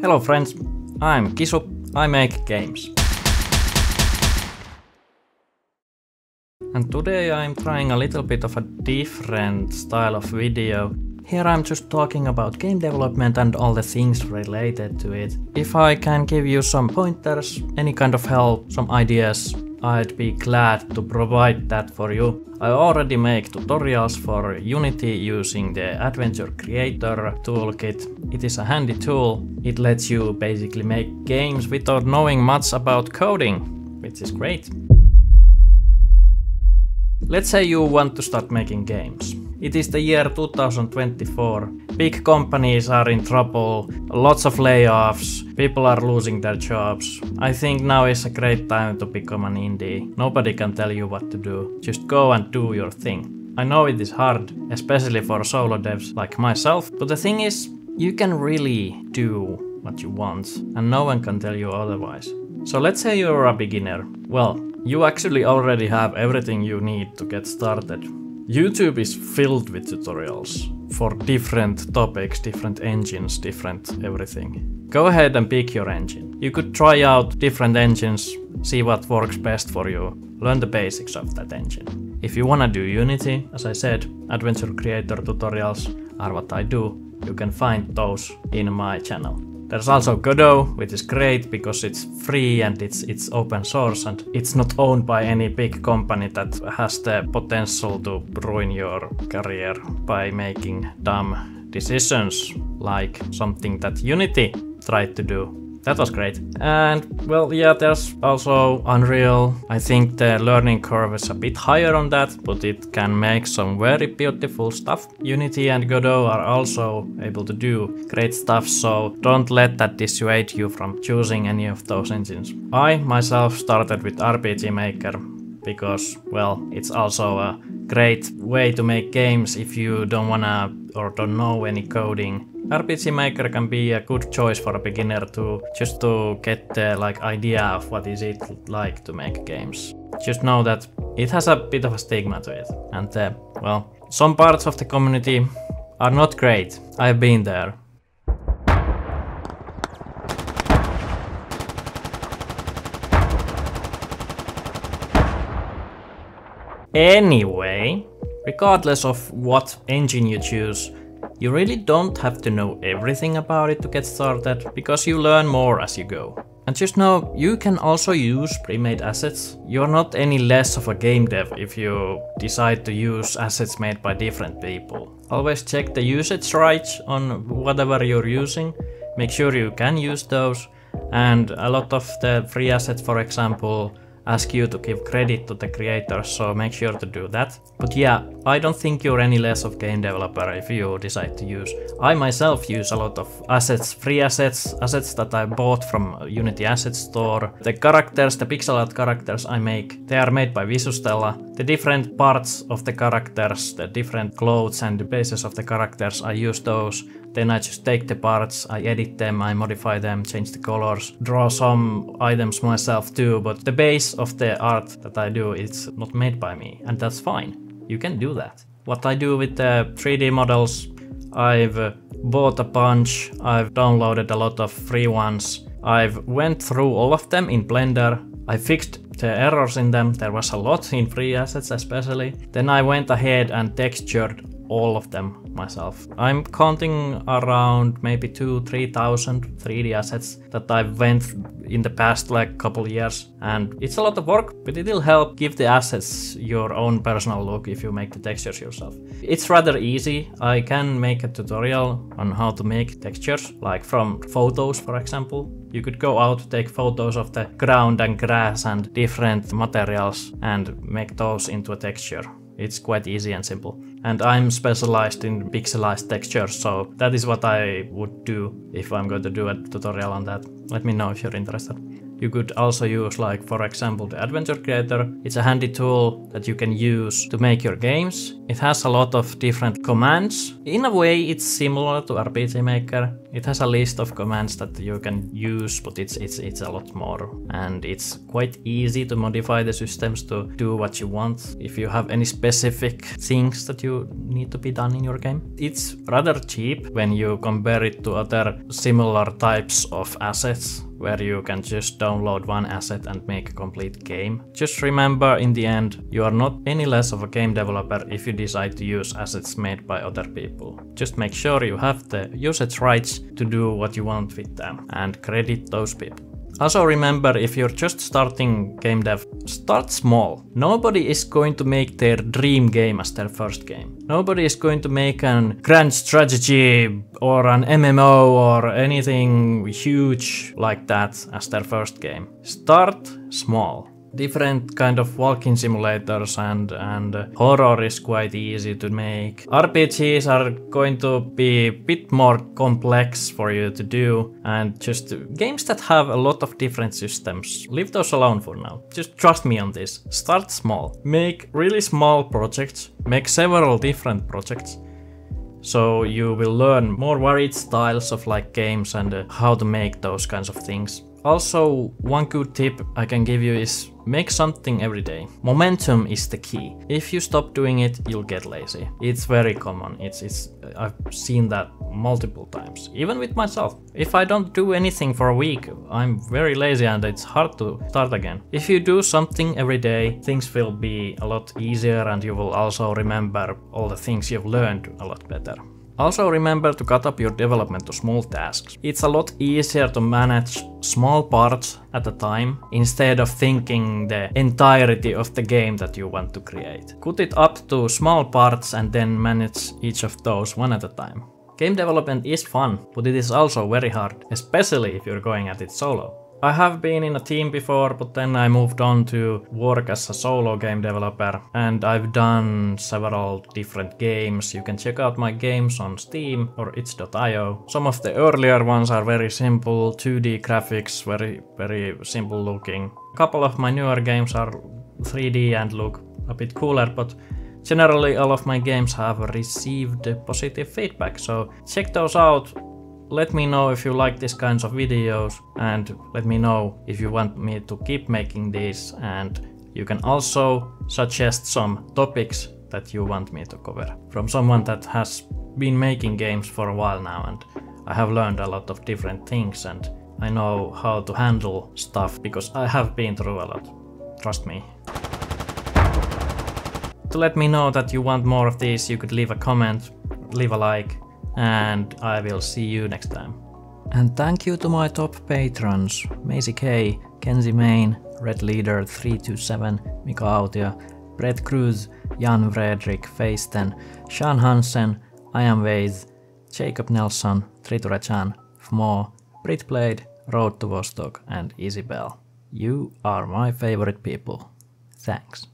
Hello friends, I'm Kisu, I make games. And today I'm trying a little bit of a different style of video. Here I'm just talking about game development and all the things related to it. If I can give you some pointers, any kind of help, some ideas, I'd be glad to provide that for you. I already make tutorials for Unity using the Adventure Creator toolkit. It is a handy tool. It lets you basically make games without knowing much about coding, which is great. Let's say you want to start making games. It is the year 2024. Big companies are in trouble, lots of layoffs, people are losing their jobs. I think now is a great time to become an indie. Nobody can tell you what to do. Just go and do your thing. I know it is hard, especially for solo devs like myself, but the thing is, you can really do what you want, and no one can tell you otherwise. So let's say you're a beginner. Well, you actually already have everything you need to get started. YouTube is filled with tutorials for different topics, different engines, different everything. Go ahead and pick your engine. You could try out different engines, see what works best for you, learn the basics of that engine. If you wanna do Unity, as I said, Adventure Creator tutorials are what I do. You can find those in my channel. There's also Godot, which is great because it's free and it's it's open source and it's not owned by any big company that has the potential to ruin your career by making dumb decisions like something that Unity tried to do that was great. And well, yeah, there's also Unreal. I think the learning curve is a bit higher on that, but it can make some very beautiful stuff. Unity and Godot are also able to do great stuff, so don't let that dissuade you from choosing any of those engines. I myself started with RPG Maker because, well, it's also a great way to make games if you don't wanna or don't know any coding RPG Maker can be a good choice for a beginner to just to get the like idea of what is it like to make games. Just know that it has a bit of a stigma to it, and uh, well, some parts of the community are not great. I've been there. Anyway, regardless of what engine you choose, you really don't have to know everything about it to get started, because you learn more as you go. And just know, you can also use pre-made assets. You're not any less of a game dev if you decide to use assets made by different people. Always check the usage rights on whatever you're using. Make sure you can use those. And a lot of the free assets, for example, ask you to give credit to the creators, so make sure to do that. But yeah, I don't think you're any less of game developer if you decide to use. I myself use a lot of assets, free assets, assets that I bought from Unity Asset Store. The characters, the pixel art characters I make, they are made by Visustella. The different parts of the characters, the different clothes and the bases of the characters, I use those. Then I just take the parts, I edit them, I modify them, change the colors, draw some items myself too, but the base of the art that I do is not made by me, and that's fine. You can do that. What I do with the 3D models, I've bought a bunch, I've downloaded a lot of free ones, I've went through all of them in Blender, I fixed the errors in them, there was a lot in free assets especially. Then I went ahead and textured all of them myself. I'm counting around maybe two, 3,000 3D assets that I've went in the past like couple years. And it's a lot of work, but it'll help give the assets your own personal look if you make the textures yourself. It's rather easy. I can make a tutorial on how to make textures, like from photos, for example. You could go out, take photos of the ground and grass and different materials and make those into a texture. It's quite easy and simple. And I'm specialized in pixelized textures, so that is what I would do if I'm going to do a tutorial on that. Let me know if you're interested. You could also use like for example the Adventure Creator. It's a handy tool that you can use to make your games. It has a lot of different commands. In a way it's similar to RPG Maker. It has a list of commands that you can use but it's it's it's a lot more and it's quite easy to modify the systems to do what you want if you have any specific things that you need to be done in your game. It's rather cheap when you compare it to other similar types of assets where you can just download one asset and make a complete game. Just remember in the end, you are not any less of a game developer if you decide to use assets made by other people. Just make sure you have the usage rights to do what you want with them and credit those people. Also remember, if you're just starting game dev, start small. Nobody is going to make their dream game as their first game. Nobody is going to make an grand strategy or an MMO or anything huge like that as their first game. Start small different kind of walking simulators and and horror is quite easy to make. RPGs are going to be a bit more complex for you to do and just games that have a lot of different systems. Leave those alone for now. Just trust me on this. Start small. Make really small projects. Make several different projects. So you will learn more varied styles of like games and uh, how to make those kinds of things. Also, one good tip I can give you is make something every day. Momentum is the key. If you stop doing it, you'll get lazy. It's very common. It's it's I've seen that multiple times, even with myself. If I don't do anything for a week, I'm very lazy and it's hard to start again. If you do something every day, things will be a lot easier and you will also remember all the things you've learned a lot better. Also remember to cut up your development to small tasks. It's a lot easier to manage small parts at a time instead of thinking the entirety of the game that you want to create. Cut it up to small parts and then manage each of those one at a time. Game development is fun, but it is also very hard, especially if you're going at it solo. I have been in a team before, but then I moved on to work as a solo game developer and I've done several different games. You can check out my games on Steam or itch.io. Some of the earlier ones are very simple, 2D graphics, very, very simple looking. A couple of my newer games are 3D and look a bit cooler, but generally all of my games have received positive feedback, so check those out let me know if you like these kinds of videos and let me know if you want me to keep making these and you can also suggest some topics that you want me to cover from someone that has been making games for a while now and I have learned a lot of different things and I know how to handle stuff because I have been through a lot. Trust me. To let me know that you want more of these, you could leave a comment, leave a like, and I will see you next time. And thank you to my top patrons Maisie K, Kenzie Main, Red Leader 327, Mika Autia, Brett Cruz, Jan Fredrik Feisten, Sean Hansen, I am Waze, Jacob Nelson, Tritura Chan, Fmo, Brit Blade, Road to Vostok, and Isabel. You are my favorite people. Thanks.